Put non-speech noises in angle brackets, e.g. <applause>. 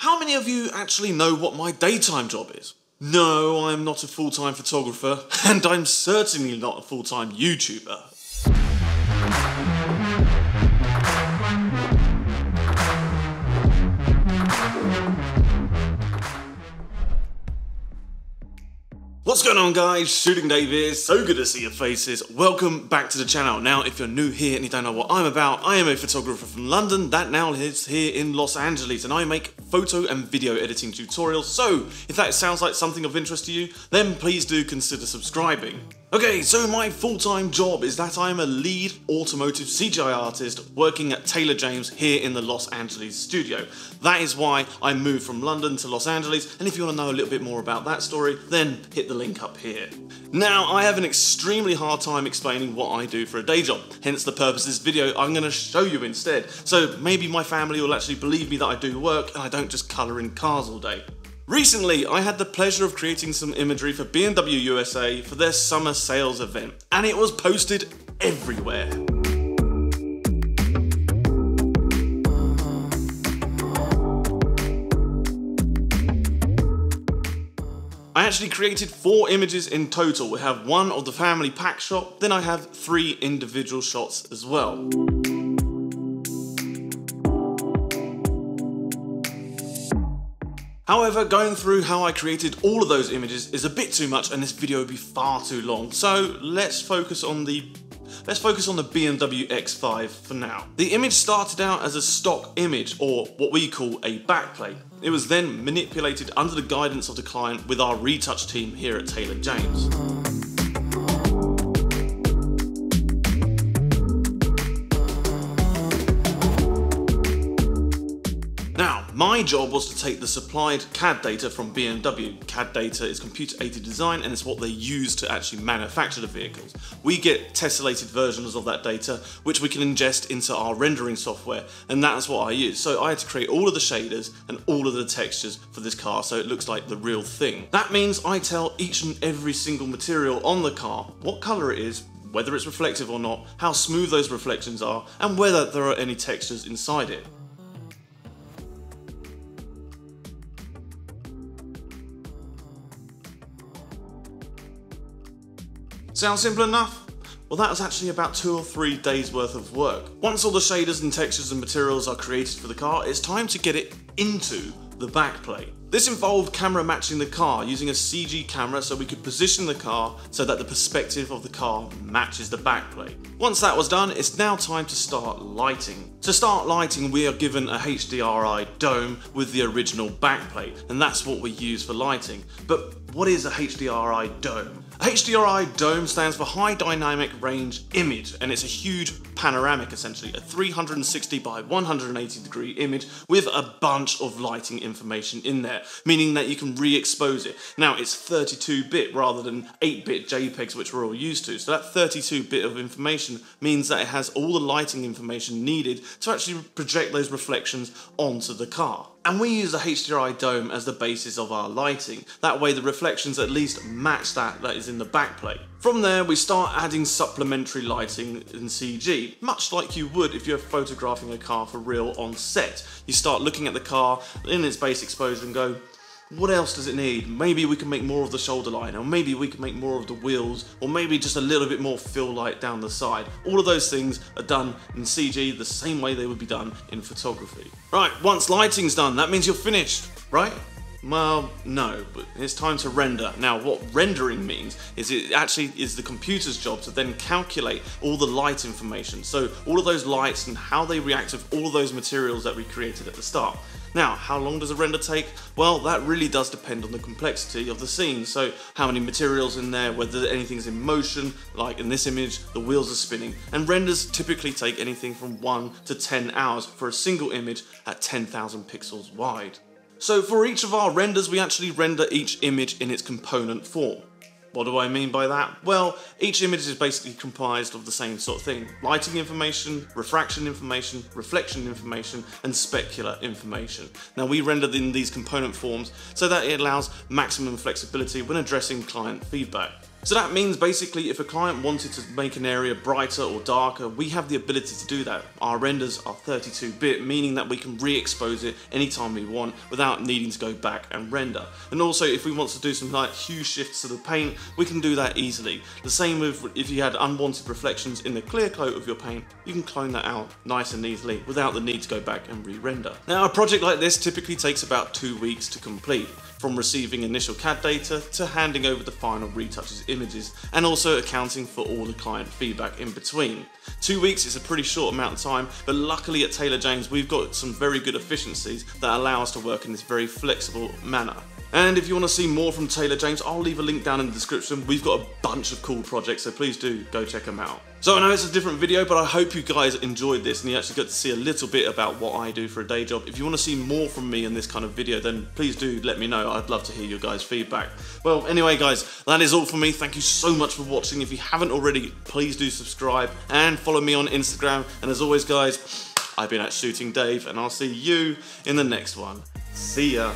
How many of you actually know what my daytime job is? No, I'm not a full-time photographer, <laughs> and I'm certainly not a full-time YouTuber. Going on guys, Shooting Dave here, so good to see your faces. Welcome back to the channel. Now if you're new here and you don't know what I'm about, I am a photographer from London that now lives here in Los Angeles and I make photo and video editing tutorials. So if that sounds like something of interest to you, then please do consider subscribing. Okay, so my full-time job is that I am a lead automotive CGI artist working at Taylor James here in the Los Angeles studio. That is why I moved from London to Los Angeles, and if you want to know a little bit more about that story, then hit the link up here. Now, I have an extremely hard time explaining what I do for a day job, hence the purpose of this video I'm going to show you instead. So maybe my family will actually believe me that I do work and I don't just colour in cars all day. Recently, I had the pleasure of creating some imagery for BMW USA for their summer sales event, and it was posted everywhere. I actually created four images in total. We have one of the family pack shot, then I have three individual shots as well. However, going through how I created all of those images is a bit too much and this video would be far too long. So let's focus on the Let's focus on the BMW X5 for now. The image started out as a stock image or what we call a backplate. It was then manipulated under the guidance of the client with our retouch team here at Taylor James. Now, my job was to take the supplied CAD data from BMW. CAD data is computer aided design and it's what they use to actually manufacture the vehicles. We get tessellated versions of that data which we can ingest into our rendering software and that's what I use. So I had to create all of the shaders and all of the textures for this car so it looks like the real thing. That means I tell each and every single material on the car what colour it is, whether it's reflective or not, how smooth those reflections are, and whether there are any textures inside it. Sound simple enough? Well that was actually about two or three days worth of work. Once all the shaders and textures and materials are created for the car, it's time to get it into the backplate. This involved camera matching the car using a CG camera so we could position the car so that the perspective of the car matches the backplate. Once that was done, it's now time to start lighting. To start lighting, we are given a HDRI dome with the original backplate, and that's what we use for lighting. But what is a HDRI dome? HDRI dome stands for High Dynamic Range Image and it's a huge panoramic essentially, a 360 by 180 degree image with a bunch of lighting information in there, meaning that you can re-expose it. Now it's 32-bit rather than 8-bit JPEGs which we're all used to, so that 32-bit of information means that it has all the lighting information needed to actually project those reflections onto the car. And we use the HDRI dome as the basis of our lighting. That way the reflections at least match that that is in the backplate. From there we start adding supplementary lighting in CG, much like you would if you're photographing a car for real on set. You start looking at the car in its base exposure and go, what else does it need? Maybe we can make more of the shoulder line, or maybe we can make more of the wheels, or maybe just a little bit more fill light down the side. All of those things are done in CG the same way they would be done in photography. Right, once lighting's done, that means you're finished, right? Well, no, but it's time to render. Now, what rendering means is it actually is the computer's job to then calculate all the light information. So all of those lights and how they react with all of those materials that we created at the start. Now, how long does a render take? Well, that really does depend on the complexity of the scene. So how many materials in there, whether anything's in motion, like in this image, the wheels are spinning. And renders typically take anything from one to 10 hours for a single image at 10,000 pixels wide. So for each of our renders, we actually render each image in its component form. What do I mean by that? Well, each image is basically comprised of the same sort of thing. Lighting information, refraction information, reflection information, and specular information. Now we rendered in these component forms so that it allows maximum flexibility when addressing client feedback. So that means basically if a client wanted to make an area brighter or darker, we have the ability to do that. Our renders are 32-bit, meaning that we can re-expose it anytime we want without needing to go back and render. And also if we want to do some like hue shifts to the paint, we can do that easily. The same with if you had unwanted reflections in the clear coat of your paint, you can clone that out nice and easily without the need to go back and re-render. Now a project like this typically takes about two weeks to complete from receiving initial CAD data to handing over the final retouches images and also accounting for all the client feedback in between. Two weeks is a pretty short amount of time but luckily at Taylor James we've got some very good efficiencies that allow us to work in this very flexible manner. And if you want to see more from Taylor James, I'll leave a link down in the description. We've got a bunch of cool projects, so please do go check them out. So I know it's a different video, but I hope you guys enjoyed this and you actually got to see a little bit about what I do for a day job. If you want to see more from me in this kind of video, then please do let me know. I'd love to hear your guys' feedback. Well, anyway, guys, that is all for me. Thank you so much for watching. If you haven't already, please do subscribe and follow me on Instagram. And as always, guys, I've been at Shooting Dave, and I'll see you in the next one. See ya.